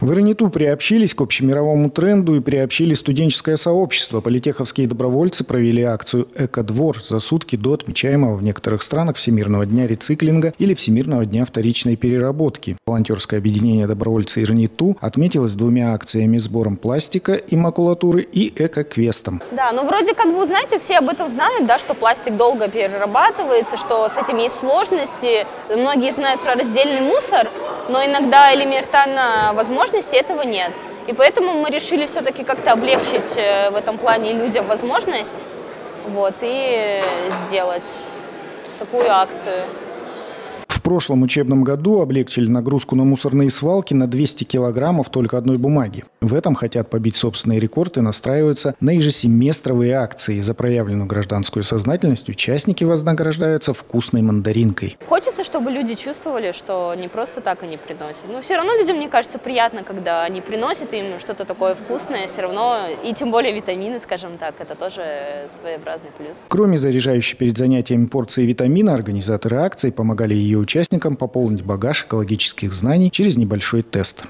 В РНИТУ приобщились к общемировому тренду и приобщили студенческое сообщество. Политеховские добровольцы провели акцию «Эко-двор» за сутки до отмечаемого в некоторых странах Всемирного дня рециклинга или Всемирного дня вторичной переработки. Волонтерское объединение добровольцы РНИТУ отметилось двумя акциями сбором пластика и макулатуры и эко-квестом. Да, ну вроде как бы, знаете, все об этом знают, да, что пластик долго перерабатывается, что с этим есть сложности. Многие знают про раздельный мусор, но иногда элементарно возможности этого нет. И поэтому мы решили все-таки как-то облегчить э, в этом плане людям возможность вот, и сделать такую акцию. В прошлом учебном году облегчили нагрузку на мусорные свалки на 200 килограммов только одной бумаги. В этом хотят побить собственный рекорд и настраиваются на ежесеместровые акции. За проявленную гражданскую сознательность участники вознаграждаются вкусной мандаринкой. Хочется, чтобы люди чувствовали, что не просто так они приносят. Но все равно людям, мне кажется, приятно, когда они приносят им что-то такое вкусное. Все равно, и тем более витамины, скажем так, это тоже своеобразный плюс. Кроме заряжающей перед занятиями порции витамина, организаторы акции помогали ее участникам пополнить багаж экологических знаний через небольшой тест.